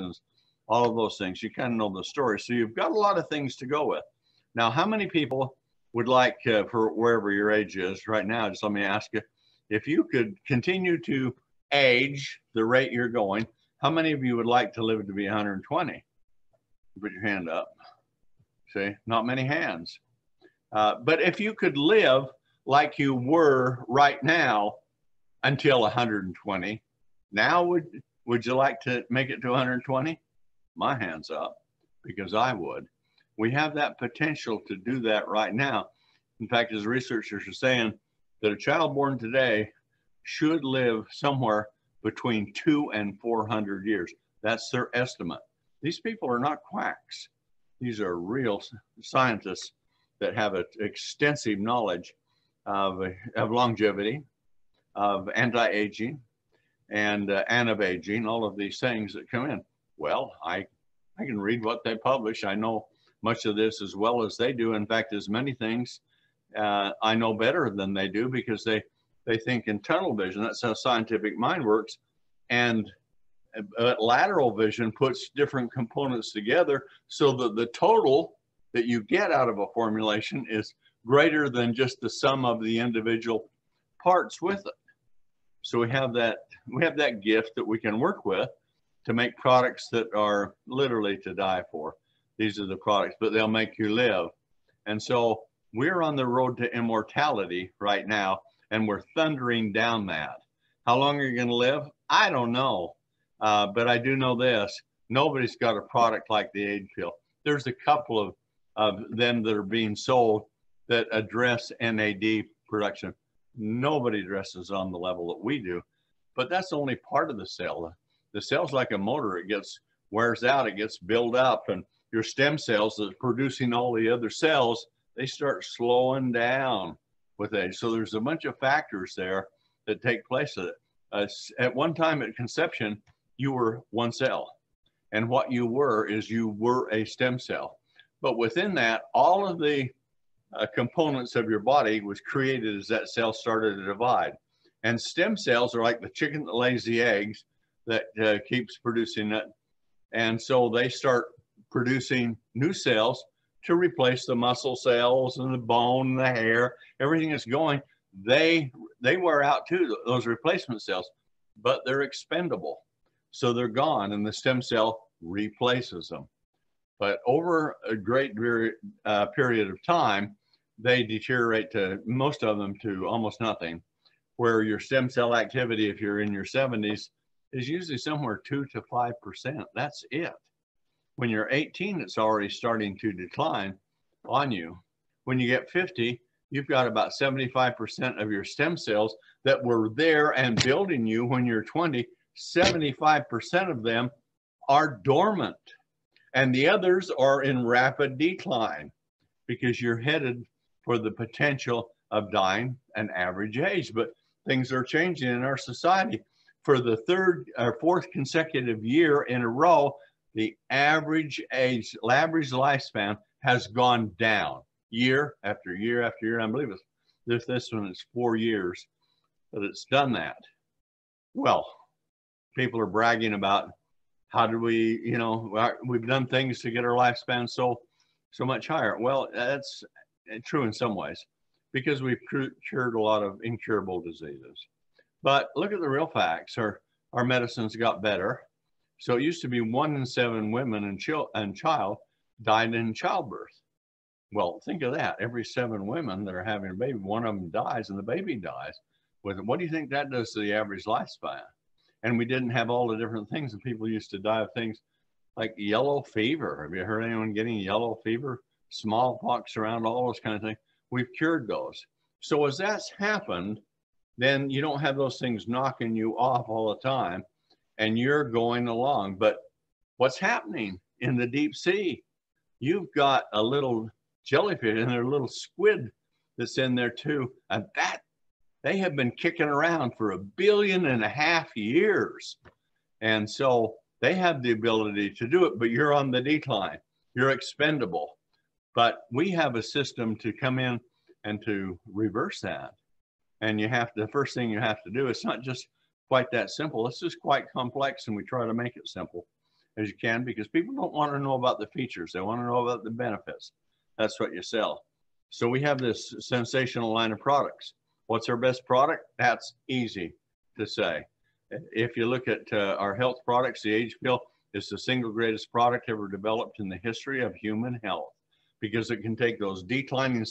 toxins, all of those things. You kind of know the story. So you've got a lot of things to go with. Now, how many people would like, uh, for wherever your age is right now, just let me ask you, if you could continue to age the rate you're going, how many of you would like to live to be 120? Put your hand up. See, not many hands. Uh, but if you could live like you were right now until 120, now would would you like to make it to 120? My hands up, because I would. We have that potential to do that right now. In fact, as researchers are saying, that a child born today should live somewhere between two and 400 years. That's their estimate. These people are not quacks. These are real scientists that have an extensive knowledge of, of longevity, of anti-aging, and uh, anti-aging, all of these things that come in. Well, I, I can read what they publish. I know much of this as well as they do. In fact, as many things uh, I know better than they do because they they think in tunnel vision. That's how scientific mind works. And uh, lateral vision puts different components together so that the total that you get out of a formulation is greater than just the sum of the individual parts with it. So we have that we have that gift that we can work with to make products that are literally to die for. These are the products, but they'll make you live. And so we're on the road to immortality right now and we're thundering down that. How long are you going to live? I don't know. Uh, but I do know this nobody's got a product like the age pill. There's a couple of, of them that are being sold that address NAD production. Nobody dresses on the level that we do, but that's only part of the cell. The cell's like a motor, it gets wears out, it gets built up, and your stem cells that are producing all the other cells, they start slowing down with age. So there's a bunch of factors there that take place. Uh, at one time at conception, you were one cell. And what you were is you were a stem cell. But within that, all of the uh, components of your body was created as that cell started to divide. And stem cells are like the chicken that lays the eggs that uh, keeps producing it. And so they start producing new cells to replace the muscle cells and the bone and the hair, everything is going. They they wear out too, those replacement cells, but they're expendable. So they're gone and the stem cell replaces them. But over a great uh, period of time, they deteriorate to most of them to almost nothing. Where your stem cell activity, if you're in your 70s, is usually somewhere two to five percent. That's it. When you're 18, it's already starting to decline on you. When you get 50, you've got about 75% of your stem cells that were there and building you when you're 20. 75% of them are dormant, and the others are in rapid decline because you're headed for the potential of dying an average age. But things are changing in our society. For the third or fourth consecutive year in a row, the average age, average lifespan has gone down year after year after year. I believe it's this this one is four years that it's done that. Well, people are bragging about how do we, you know, we've done things to get our lifespan so so much higher. Well, that's true in some ways because we've cured a lot of incurable diseases. But look at the real facts. Our our medicines got better so it used to be one in seven women and, chil- and child died in childbirth. Well, think of that. Every seven women that are having a baby, one of them dies and the baby dies. With what do you think that does to the average lifespan? And we didn't have all the different things, and people used to die of things like yellow fever. Have you heard anyone getting yellow fever? Smallpox around, all those kind of things. We've cured those. So as that's happened, then you don't have those things knocking you off all the time and you're going along. But what's happening in the deep sea? You've got a little jellyfish and a little squid that's in there too. And that they have been kicking around for a billion and a half years. And so they have the ability to do it, but you're on the decline. You're expendable. But we have a system to come in and to reverse that. And you have to, the first thing you have to do it's not just quite that simple. This is quite complex and we try to make it simple. as you can because people don't want to know about the features. They want to know about the benefits. That's what you sell. So we have this sensational line of products. What's our best product? That's easy to say. If you look at uh, our health products, the age pill is the single greatest product ever developed in the history of human health because it can take those declining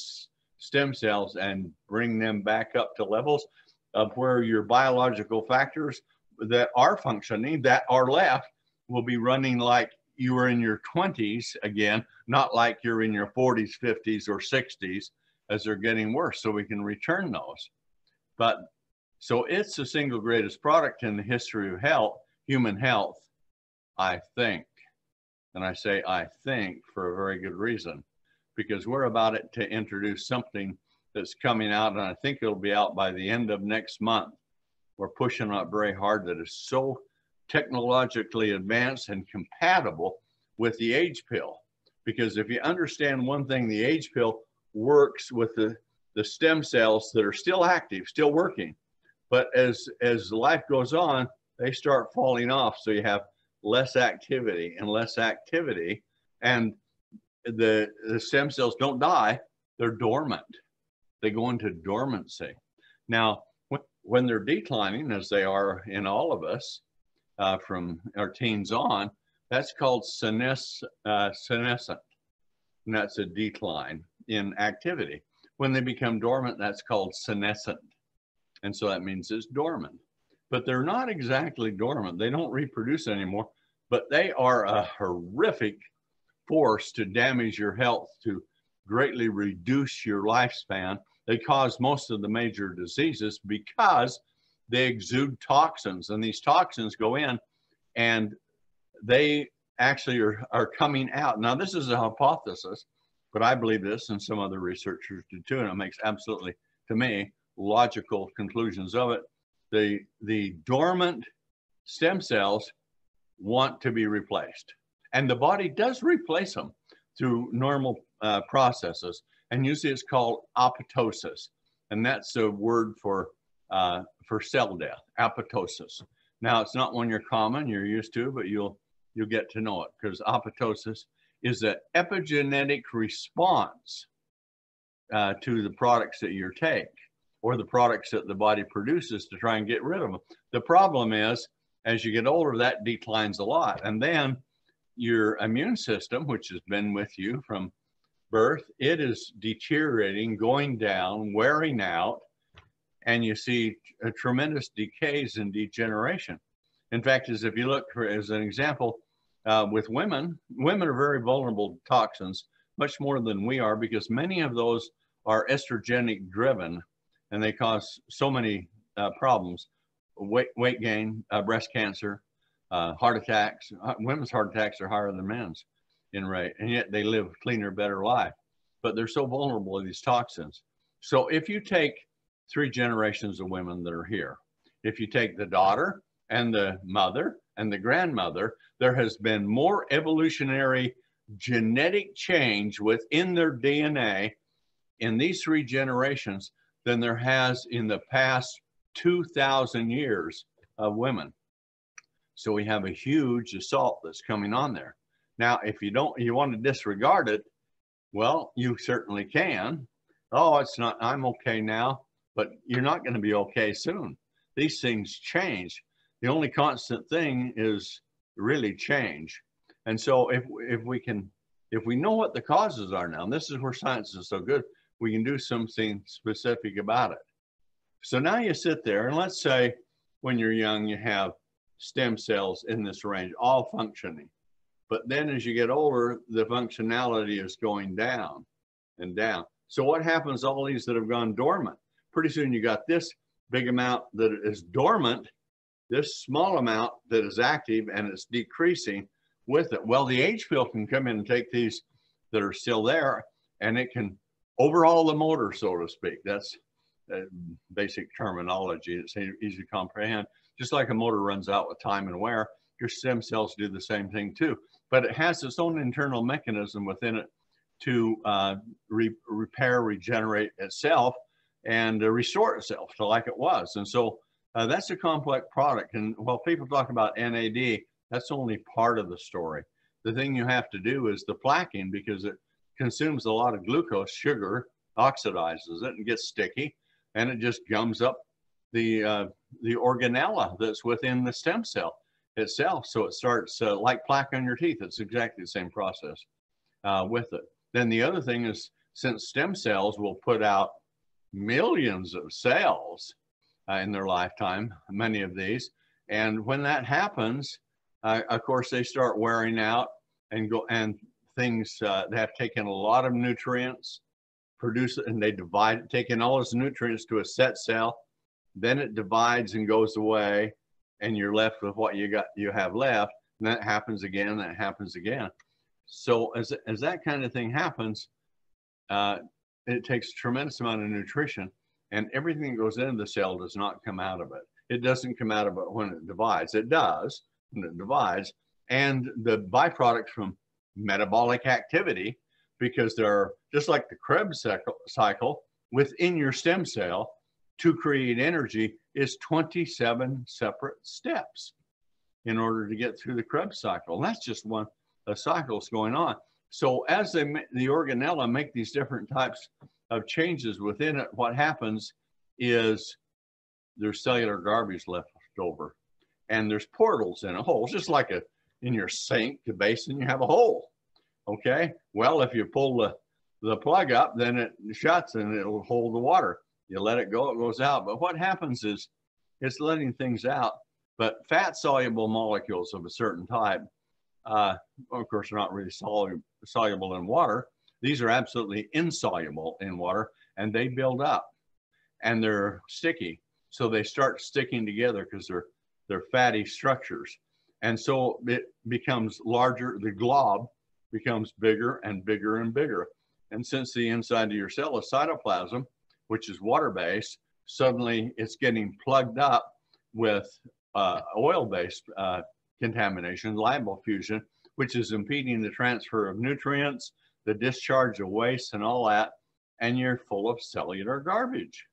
stem cells and bring them back up to levels of where your biological factors that are functioning that are left will be running like you were in your 20s again, not like you're in your 40s, 50s, or 60s as they're getting worse. So we can return those. But so it's the single greatest product in the history of health, human health, I think. And I say I think for a very good reason, because we're about it to introduce something that's coming out, and I think it'll be out by the end of next month. We're pushing it very hard that is so technologically advanced and compatible with the age pill. Because if you understand one thing, the age pill works with the, the stem cells that are still active, still working. But as, as life goes on, they start falling off. So you have less activity and less activity. And the, the stem cells don't die, they're dormant. They go into dormancy. Now, when they're declining, as they are in all of us, uh, from our teens on, that's called senes, uh, senescent. And that's a decline in activity. When they become dormant, that's called senescent. And so that means it's dormant. But they're not exactly dormant. They don't reproduce anymore, but they are a horrific force to damage your health, to greatly reduce your lifespan. They cause most of the major diseases because they exude toxins and these toxins go in and they actually are, are coming out. Now, this is a hypothesis, but I believe this and some other researchers do too, and it makes absolutely, to me, logical conclusions of it. The, the dormant stem cells want to be replaced, and the body does replace them through normal uh, processes, and usually it's called apoptosis, and that's a word for uh, for cell death, apoptosis. Now it's not one you're common, you're used to, but you'll you'll get to know it because apoptosis is an epigenetic response uh, to the products that you take or the products that the body produces to try and get rid of them. The problem is, as you get older, that declines a lot. And then your immune system, which has been with you from birth, it is deteriorating, going down, wearing out, and you see a tremendous decays and degeneration. In fact, as if you look for as an example, uh, with women, women are very vulnerable to toxins, much more than we are, because many of those are estrogenic driven, and they cause so many uh, problems: weight, weight gain, uh, breast cancer, uh, heart attacks. Uh, women's heart attacks are higher than men's in rate, and yet they live a cleaner, better life. But they're so vulnerable to these toxins. So if you take three generations of women that are here. If you take the daughter and the mother and the grandmother, there has been more evolutionary genetic change within their DNA in these three generations than there has in the past 2,000 years of women. So we have a huge assault that's coming on there. Now, if you don't, you want to disregard it, well, you certainly can. Oh, it's not, I'm okay now but you're not going to be okay soon. These things change. The only constant thing is really change. And so if, if we can, if we know what the causes are now, and this is where science is so good, we can do something specific about it. So now you sit there and let's say when you're young, you have stem cells in this range, all functioning. But then as you get older, the functionality is going down and down. So what happens all these that have gone dormant? pretty soon you got this big amount that is dormant, this small amount that is active and it's decreasing with it. Well, the age pill can come in and take these that are still there and it can overhaul the motor, so to speak. That's uh, basic terminology. It's easy to comprehend. Just like a motor runs out with time and wear, your stem cells do the same thing too. But it has its own internal mechanism within it to uh, re repair, regenerate itself and uh, restore itself to like it was. And so uh, that's a complex product. And while people talk about NAD, That's only part of the story. The thing you have to do is the plaquing because it consumes a lot of glucose, sugar, oxidizes it and gets sticky, and it just gums up the uh, the organella that's within the stem cell itself. So it starts uh, like plaque on your teeth. It's exactly the same process uh, with it. Then the other thing is since stem cells will put out millions of cells uh, in their lifetime, many of these, and when that happens, uh, of course they start wearing out and go and things uh, they have taken a lot of nutrients, produce and they divide, taking all those nutrients to a set cell, then it divides and goes away, and you're left with what you got you have left and that happens again that happens again. So as, as that kind of thing happens uh, it takes a tremendous amount of nutrition and everything that goes into the cell does not come out of it. It doesn't come out of it when it divides. It does when it divides and the byproducts from metabolic activity because they're just like the krebs cycle within your stem cell to create energy is 27 separate steps in order to get through the Krebs cycle. And that's just one of cycles going on. So as they, the organella make these different types of changes within it, what happens is there's cellular garbage left over. And there's portals in a hole, just like a in your sink the basin, you have a hole. Okay. Well, if you pull the, the plug up, then it shuts and it'll hold the water. You let it go, it goes out. But what happens is it's letting things out. But fat soluble molecules of a certain type, uh, of course, are not really solu soluble in water. These are absolutely insoluble in water and they build up and they're sticky. So they start sticking together because they're, they're fatty structures. And so it becomes larger, the glob becomes bigger and bigger and bigger. And since the inside of your cell is cytoplasm, which is water-based, suddenly it's getting plugged up with uh, oil-based uh, contamination, lipofuscin, which is impeding the transfer of nutrients, the discharge of waste and all that, and you're full of cellular garbage.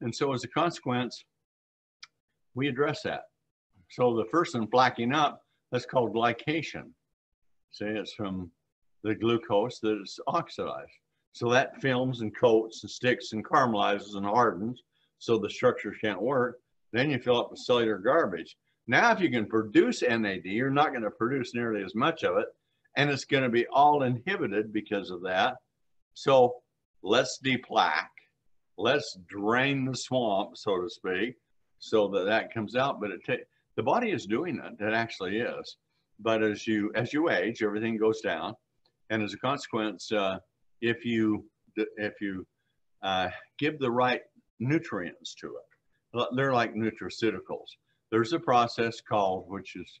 And so as a consequence, we address that. So the first one blacking up, that's called glycation. See, it's from the glucose that is oxidized. So that films and coats and sticks and caramelizes and hardens so the structures can't work. Then you fill up with cellular garbage. Now, if you can produce NAD, you're not going to produce nearly as much of it, and it's going to be all inhibited because of that. So let's deplaque. Let's drain the swamp, so to speak, so that that comes out. But it the body is doing it. It actually is. But as you as you age, everything goes down, and as a consequence, uh, if you if you uh, give the right nutrients to it. They're like nutraceuticals. There's a process called, which is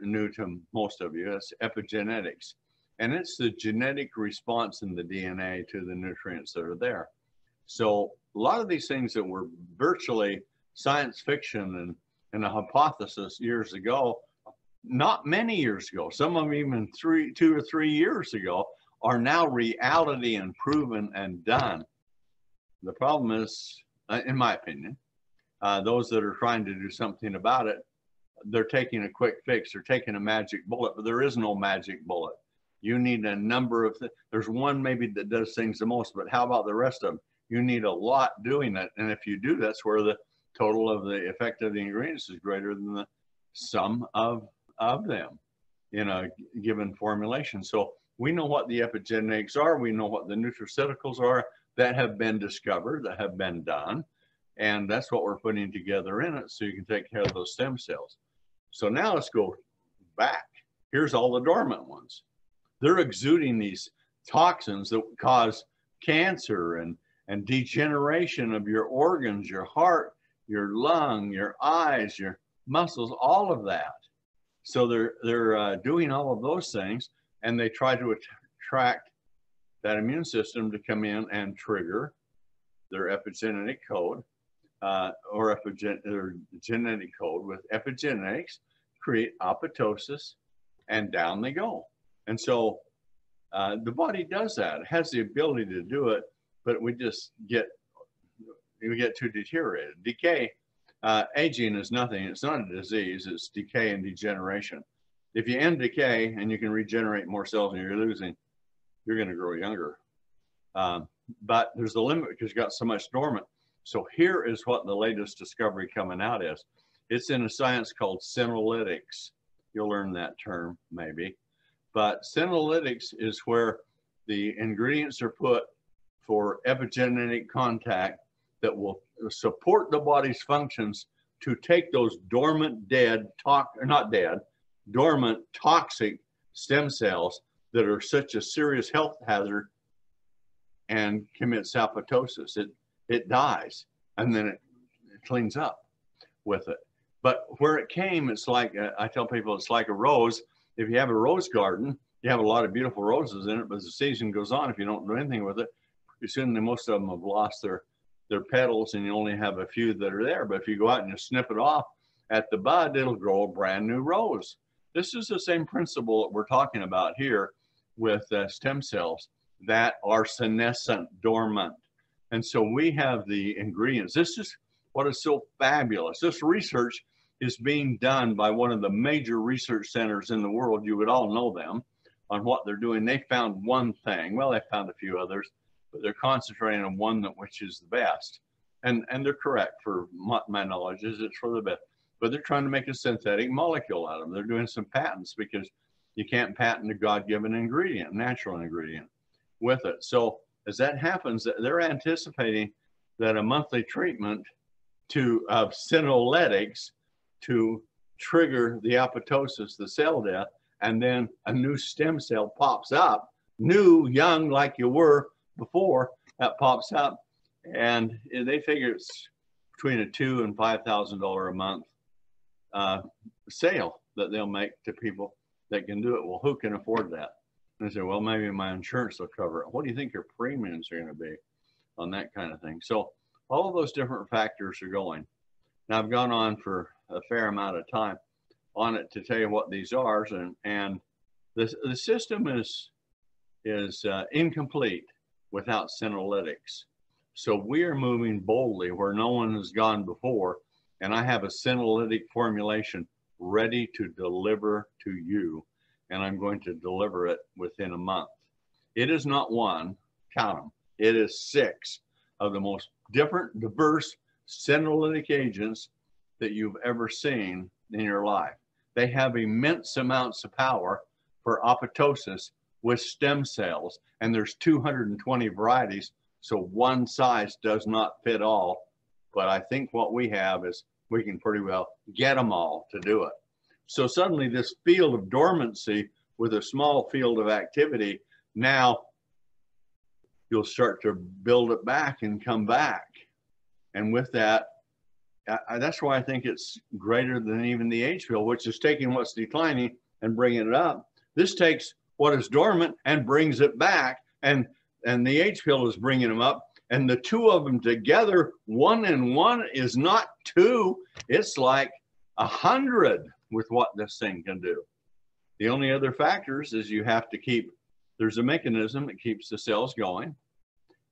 new to most of you, it's epigenetics. And it's the genetic response in the DNA to the nutrients that are there. So a lot of these things that were virtually science fiction and, and a hypothesis years ago, not many years ago, some of them even three, two or three years ago, are now reality and proven and done. The problem is, uh, in my opinion, uh, those that are trying to do something about it, they're taking a quick fix. They're taking a magic bullet, but there is no magic bullet. You need a number of. There's one maybe that does things the most, but how about the rest of them? You need a lot doing it. And if you do, that's where the total of the effect of the ingredients is greater than the sum of, of them in a given formulation. So we know what the epigenetics are. We know what the nutraceuticals are that have been discovered, that have been done. And that's what we're putting together in it so you can take care of those stem cells. So now let's go back. Here's all the dormant ones. They're exuding these toxins that cause cancer and, and degeneration of your organs, your heart, your lung, your eyes, your muscles, all of that. So they're, they're uh, doing all of those things and they try to attract that immune system to come in and trigger their epigenetic code uh, or, epigen or genetic code with epigenetics, create apoptosis, and down they go. And so uh, the body does that. It has the ability to do it, but we just get we get too deteriorated. Decay uh, aging is nothing. It's not a disease. It's decay and degeneration. If you end decay and you can regenerate more cells and you're losing, you're going to grow younger. Um, but there's a limit because you got so much dormant. So here is what the latest discovery coming out is. It's in a science called senolytics. You'll learn that term maybe. But senolytics is where the ingredients are put for epigenetic contact that will support the body's functions to take those dormant, dead, talk, or not dead, dormant, toxic stem cells that are such a serious health hazard and commits apoptosis. It, it dies and then it, it cleans up with it. But where it came, it's like, uh, I tell people, it's like a rose. If you have a rose garden, you have a lot of beautiful roses in it, but as the season goes on, if you don't do anything with it, pretty soon most of them have lost their, their petals and you only have a few that are there. But if you go out and you snip it off at the bud, it'll grow a brand new rose. This is the same principle that we're talking about here with uh, stem cells that are senescent, dormant. And so we have the ingredients. This is what is so fabulous. This research is being done by one of the major research centers in the world. You would all know them on what they're doing. They found one thing. Well, they found a few others, but they're concentrating on one that which is the best. And, and they're correct for my, my knowledge is it's for the best. But they're trying to make a synthetic molecule out of them. They're doing some patents because you can't patent a God-given ingredient, natural ingredient with it. So as that happens, they're anticipating that a monthly treatment to of senolytics to trigger the apoptosis, the cell death, and then a new stem cell pops up, new, young, like you were before, that pops up, and eh, they figure it's between a two and five thousand dollar a month uh, sale that they'll make to people that can do it. Well, who can afford that? And I said, well, maybe my insurance will cover it. What do you think your premiums are going to be on that kind of thing? So all of those different factors are going. Now I've gone on for a fair amount of time on it to tell you what these are, and and the the system is is uh, incomplete without senolytics. So we are moving boldly where no one has gone before, and I have a senolytic formulation ready to deliver to you, and I'm going to deliver it within a month. It is not one, count them. It is six of the most different, diverse senolytic agents that you've ever seen in your life. They have immense amounts of power for apoptosis with stem cells, and there's 220 varieties, so one size does not fit all. But I think what we have is we can pretty well get them all to do it. So suddenly this field of dormancy with a small field of activity, now you'll start to build it back and come back. And with that, I, that's why I think it's greater than even the age pill, which is taking what's declining and bringing it up. This takes what is dormant and brings it back. And, and the age pill is bringing them up. And the two of them together, one and one is not two. It's like a hundred with what this thing can do. The only other factors is you have to keep, there's a mechanism that keeps the cells going.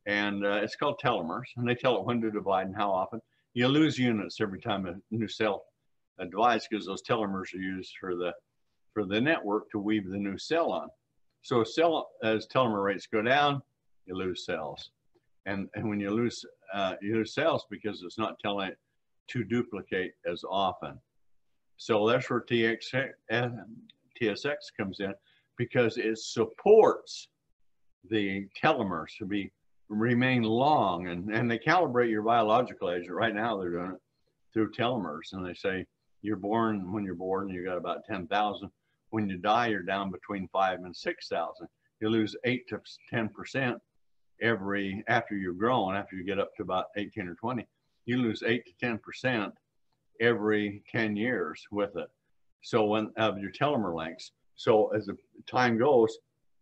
And uh, it's called telomeres. And they tell it when to divide and how often. You lose units every time a new cell divides because those telomeres are used for the, for the network to weave the new cell on. So cell, as telomere rates go down, you lose cells. And, and when you lose, uh, you lose cells because it's not telling it to duplicate as often. So that's where TX, TSX comes in because it supports the telomeres to be remain long and, and they calibrate your biological age. Right now they're doing it through telomeres and they say you're born when you're born, you got about 10,000. When you die, you're down between five and 6,000. You lose eight to 10% every, after you're grown, after you get up to about 18 or 20, you lose eight to 10% every 10 years with it. So when of your telomere lengths. So as the time goes,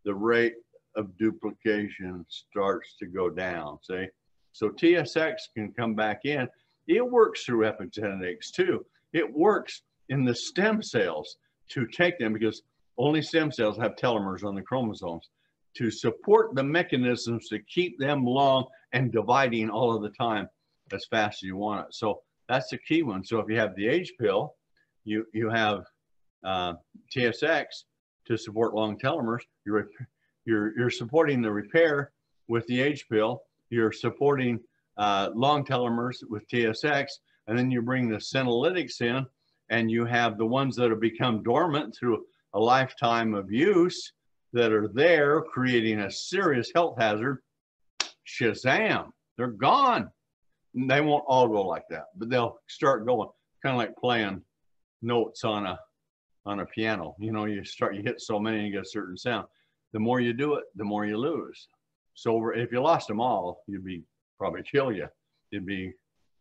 the rate of duplication starts to go down, see? So TSX can come back in. It works through epigenetics too. It works in the stem cells to take them because only stem cells have telomeres on the chromosomes to support the mechanisms to keep them long and dividing all of the time as fast as you want it. So That's the key one. So if you have the age pill, you, you have uh, TSX to support long telomeres, you're, you're, you're supporting the repair with the age pill, you're supporting uh, long telomeres with TSX, and then you bring the senolytics in, and you have the ones that have become dormant through a lifetime of use that are there creating a serious health hazard. Shazam, they're gone. They won't all go like that, but they'll start going, kind of like playing notes on a on a piano. You know, you start you hit so many and you get a certain sound. The more you do it, the more you lose. So if you lost them all, you'd be probably kill you. You'd be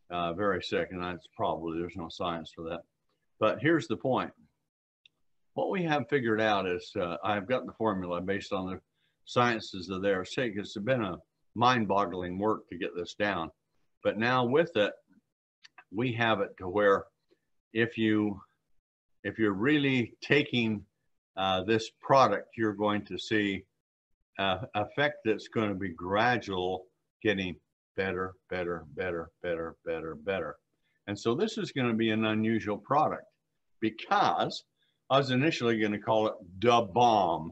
uh, very sick, and that's probably there's no science for that. But here's the point. What we have figured out is uh, I've got the formula based on the sciences of their sake. It's been a mind-boggling work to get this down. But now with it, we have it to where if you if you're really taking uh, this product, you're going to see uh, effect that's going to be gradual, getting better, better, better, better, better, better. And so this is going to be an unusual product because I was initially going to call it the bomb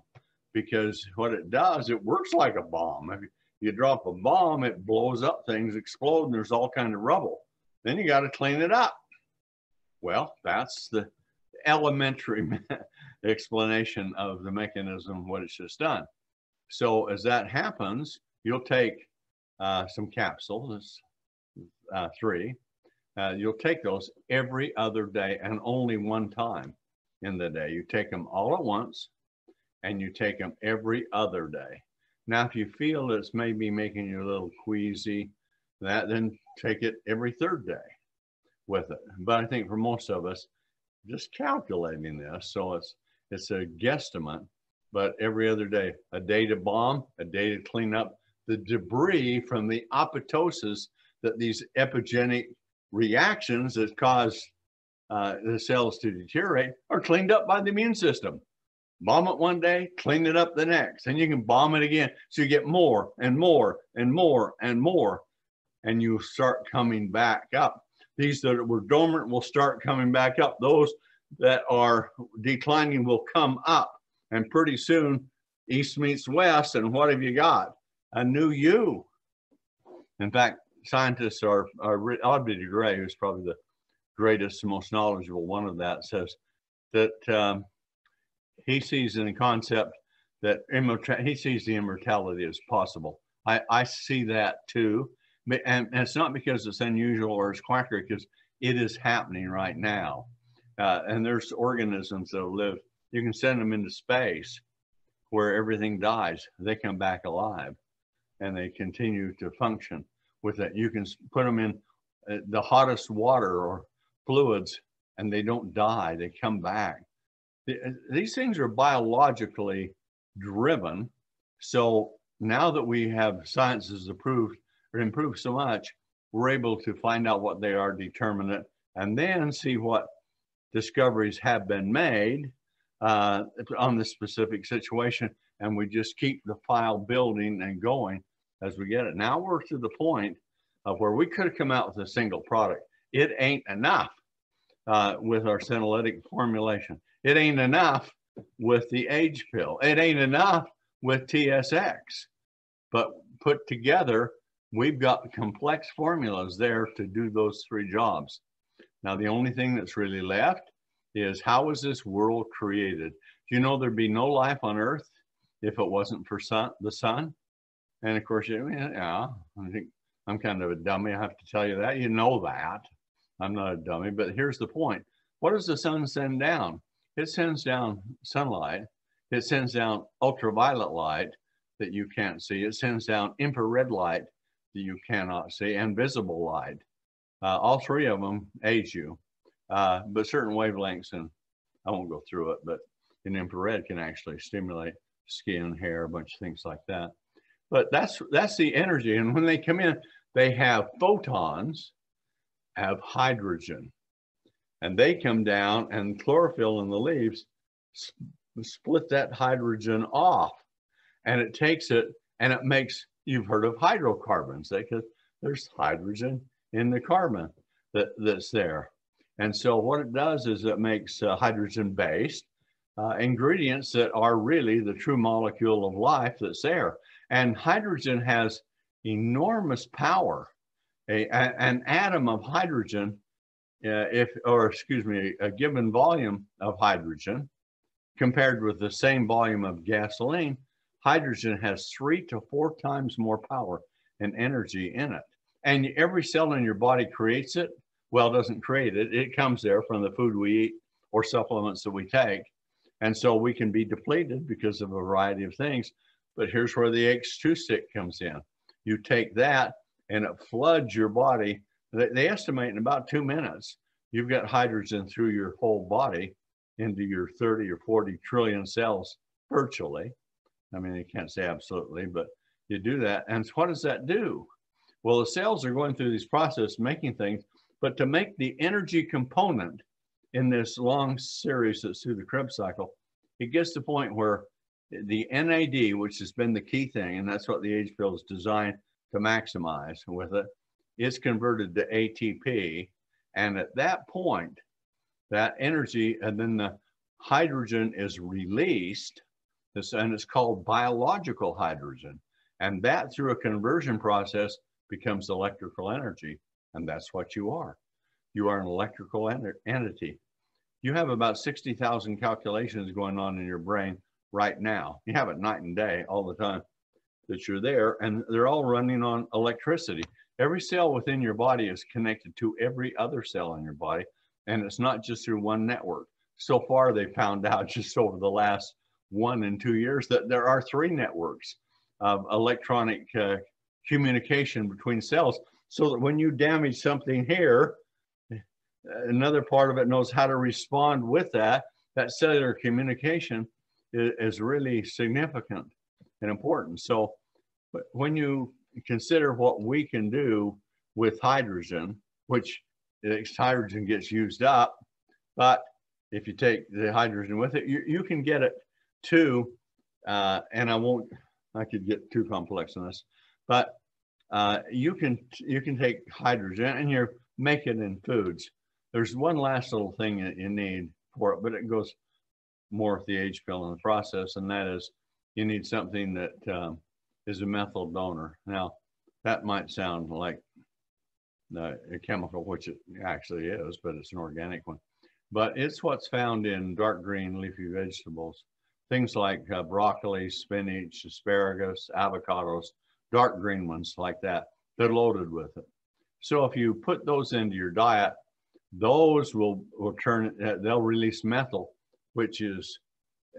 because what it does, it works like a bomb. If you drop a bomb, it blows up things, explode, and there's all kind of rubble. Then you got to clean it up. Well, that's the elementary explanation of the mechanism, what it's just done. So as that happens, you'll take uh, some capsules, uh, three. Uh, you'll take those every other day and only one time in the day. You take them all at once and you take them every other day. Now, if you feel it's maybe making you a little queasy, that then take it every third day with it. But I think for most of us, just calculating this, so it's it's a guesstimate, but every other day, a day to bomb, a day to clean up the debris from the apoptosis that these epigenic reactions that cause uh, the cells to deteriorate are cleaned up by the immune system. Bomb it one day, clean it up the next, and you can bomb it again. So you get more and more and more and more, and you start coming back up. These that were dormant will start coming back up. Those that are declining will come up. And pretty soon, east meets west. And what have you got? A new you. In fact, scientists are, are Aubrey de Grey, who's probably the greatest, most knowledgeable one of that, says that um, he sees in the concept that he sees the immortality as possible. I, I see that too. And, and it's not because it's unusual or it's quackery, because it is happening right now. Uh, and there's organisms that live, you can send them into space where everything dies. They come back alive and they continue to function with it. You can put them in uh, the hottest water or fluids and they don't die, they come back. Uh, these things are biologically driven. So now that we have science has approved or improved so much, we're able to find out what they are, determine it, and then see what discoveries have been made uh, on this specific situation. And we just keep the file building and going as we get it. Now we're to the point of where we could have come out with a single product. It ain't enough uh, with our senolytic formulation. It ain't enough with the age pill. It ain't enough with TSX. But put together, we've got complex formulas there to do those three jobs. Now, the only thing that's really left is how was this world created? Do you know there'd be no life on Earth if it wasn't for sun, the sun? And of course, yeah, I think I'm kind of a dummy. I have to tell you that. You know that. I'm not a dummy, but here's the point. What does the sun send down? It sends down sunlight. It sends down ultraviolet light that you can't see. It sends down infrared light that you cannot see and visible light. Uh, all three of them age you, uh, but certain wavelengths, and I won't go through it, but in infrared can actually stimulate skin, hair, a bunch of things like that. But that's that's the energy, and when they come in, they have photons, have hydrogen, and they come down, and chlorophyll in the leaves split that hydrogen off, and it takes it and it makes you've heard of hydrocarbons because there's hydrogen in the carbon. that, that's there. And so what it does is it makes uh, hydrogen-based uh, ingredients that are really the true molecule of life that's there. And hydrogen has enormous power. A, a an atom of hydrogen, uh, if or excuse me, a given volume of hydrogen compared with the same volume of gasoline, hydrogen has three to four times more power and energy in it. And every cell in your body creates it. Well, doesn't create it. It comes there from the food we eat or supplements that we take. And so we can be depleted because of a variety of things. But here's where the H2 stick comes in. You take that and it floods your body. They, they estimate in about two minutes, you've got hydrogen through your whole body into your 30 or 40 trillion cells virtually. I mean, you can't say absolutely, but you do that. And what does that do? Well, the cells are going through these processes making things, but to make the energy component in this long series that's through the Krebs cycle, it gets to the point where the NAD, which has been the key thing, and that's what the age pill is designed to maximize with it. it, is converted to ATP. And at that point, that energy and then the hydrogen is released, This, and it's called biological hydrogen. And that through a conversion process becomes electrical energy. And that's what you are. You are an electrical en entity. You have about 60,000 calculations going on in your brain right now. You have it night and day all the time that you're there, and they're all running on electricity. Every cell within your body is connected to every other cell in your body, and it's not just through one network. So far, they found out just over the last one and two years that there are three networks of electronic uh, communication between cells so that when you damage something here, another part of it knows how to respond with that. That cellular communication is, is really significant and important. So when you consider what we can do with hydrogen, which hydrogen gets used up, but if you take the hydrogen with it, you, you can get it to, uh, and I won't, I could get too complex on this, but uh, you can you can take hydrogen and you make it in foods. There's one last little thing that you need for it, but it goes more with the age pill in the process, and that is you need something that um, is a methyl donor. Now, that might sound like a chemical, which it actually is, but it's an organic one. But it's what's found in dark green leafy vegetables, things like uh, broccoli, spinach, asparagus, avocados, dark green ones like that. They're loaded with it. So if you put those into your diet, those will, will turn, uh, they'll release methyl, which is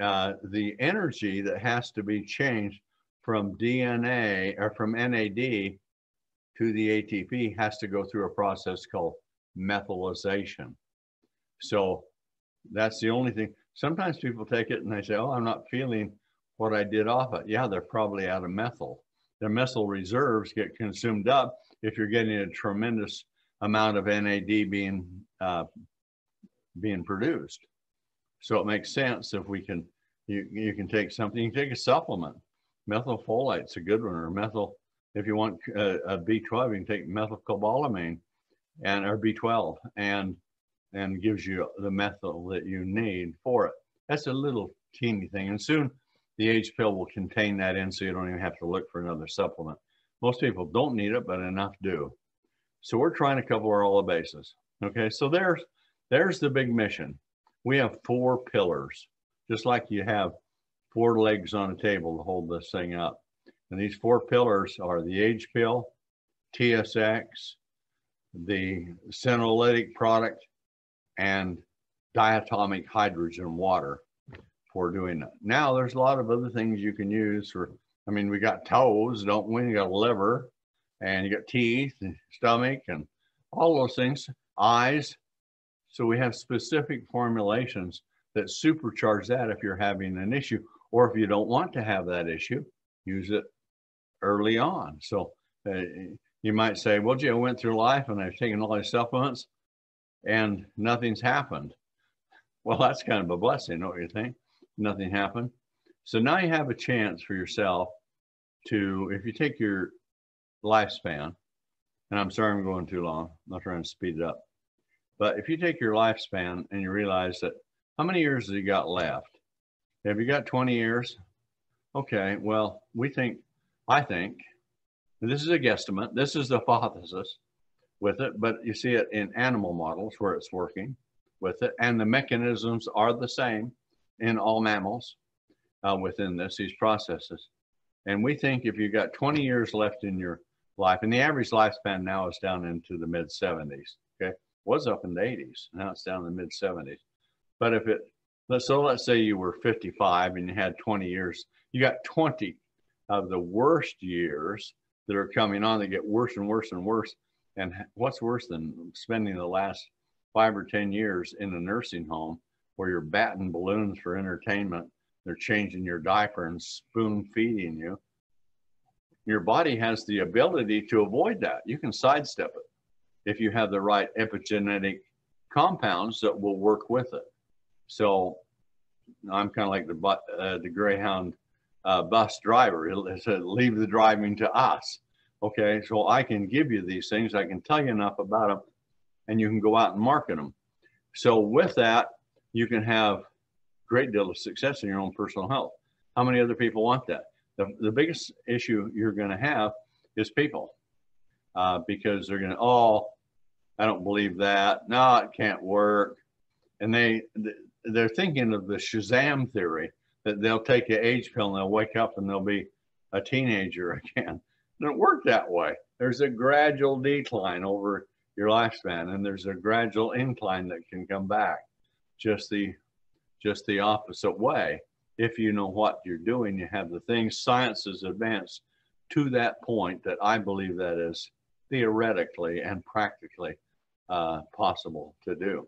uh, the energy that has to be changed from DNA or from NAD to the ATP has to go through a process called methylation. So that's the only thing. Sometimes people take it and they say, oh, I'm not feeling what I did off it. Yeah, they're probably out of methyl. Their methyl reserves get consumed up if you're getting a tremendous amount of NAD being uh, being produced. So it makes sense if we can, you, you can take something, you can take a supplement. Methylfolate's a good one, or methyl, if you want uh, a a B12, you can take methylcobalamin and, or B12 and, and gives you the methyl that you need for it. That's a little teeny thing. And soon the age pill will contain that in so you don't even have to look for another supplement. Most people don't need it, but enough do. So we're trying to cover all the bases. Okay, so there's there's the big mission. We have four pillars, just like you have four legs on a table to hold this thing up. And these four pillars are the age pill, TSX, the senolytic product, and diatomic hydrogen water for doing that. Now there's a lot of other things you can use for, I mean, we got toes, don't we? You got a liver and you got teeth and stomach and all those things, eyes. So we have specific formulations that supercharge that if you're having an issue or if you don't want to have that issue, use it early on. So uh, you might say, well, gee, I went through life and I've taken all these supplements and nothing's happened. Well, that's kind of a blessing, don't you think? Nothing happened. So now you have a chance for yourself to, if you take your lifespan and I'm sorry I'm going too long. I'm not trying to speed it up. But if you take your lifespan and you realize that how many years have you got left? Have you got 20 years? Okay, well, we think, I think, this is a guesstimate, this is the hypothesis with it, but you see it in animal models where it's working with it, and the mechanisms are the same in all mammals uh, within this, these processes. And we think if you've got 20 years left in your life, and the average lifespan now is down into the mid 70s, okay? Was up in the 80s, now it's down in the mid 70s. But if it, so let's say you were 55 and you had 20 years, you got 20 of the worst years that are coming on that get worse and worse and worse. And what's worse than spending the last five or 10 years in a nursing home where you're batting balloons for entertainment they're changing your diaper and spoon feeding you. Your body has the ability to avoid that. You can sidestep it if you have the right epigenetic compounds that will work with it. So I'm kind of like the uh, the Greyhound uh, bus driver. It said, leave the driving to us. Okay, so I can give you these things. I can tell you enough about them, and you can go out and market them. So with that, you can have great deal of success in your own personal health. How many other people want that? The, the biggest issue you're going to have is people uh, because they're going to, oh, I don't believe that. No, it can't work. And they, they're thinking of the Shazam theory that they'll take an age pill and they'll wake up and they'll be a teenager again. It doesn't work that way. There's a gradual decline over your lifespan and there's a gradual incline that can come back. Just the just the opposite way. If you know what you're doing, you have the things, science has advanced to that point that I believe that is theoretically and practically uh, possible to do.